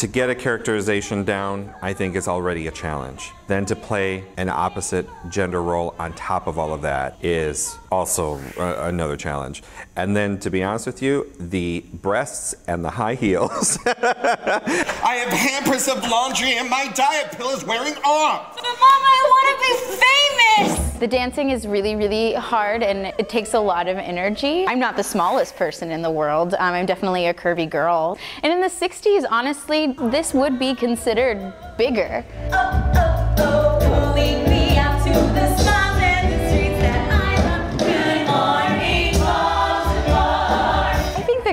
To get a characterization down, I think is already a challenge. Then to play an opposite gender role on top of all of that is also uh, another challenge. And then to be honest with you, the breasts and the high heels. I have hampers of laundry and my diet pill is wearing off. But Mom, I want to be famous! The dancing is really, really hard and it takes a lot of energy. I'm not the smallest person in the world. Um, I'm definitely a curvy girl. And in the 60s, honestly, this would be considered bigger.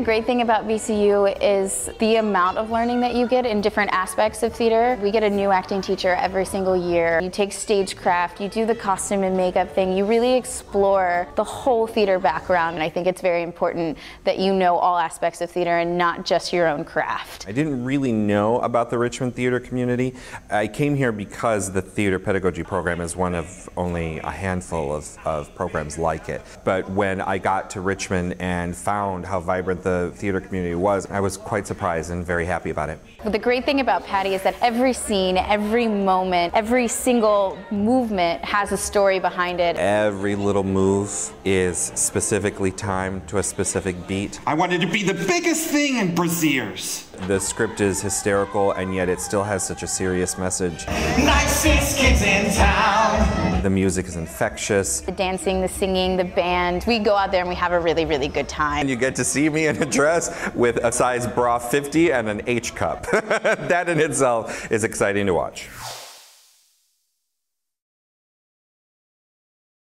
Great thing about VCU is the amount of learning that you get in different aspects of theater. We get a new acting teacher every single year. You take stagecraft, you do the costume and makeup thing, you really explore the whole theater background. And I think it's very important that you know all aspects of theater and not just your own craft. I didn't really know about the Richmond theater community. I came here because the theater pedagogy program is one of only a handful of, of programs like it. But when I got to Richmond and found how vibrant the theater community was, I was quite surprised and very happy about it. But the great thing about Patti is that every scene, every moment, every single movement has a story behind it. Every little move is specifically timed to a specific beat. I wanted to be the biggest thing in Braziers. The script is hysterical and yet it still has such a serious message. Nicest kids in town. The music is infectious. The dancing, the singing, the band. We go out there and we have a really, really good time. And you get to see me in a dress with a size bra 50 and an H cup. that in itself is exciting to watch.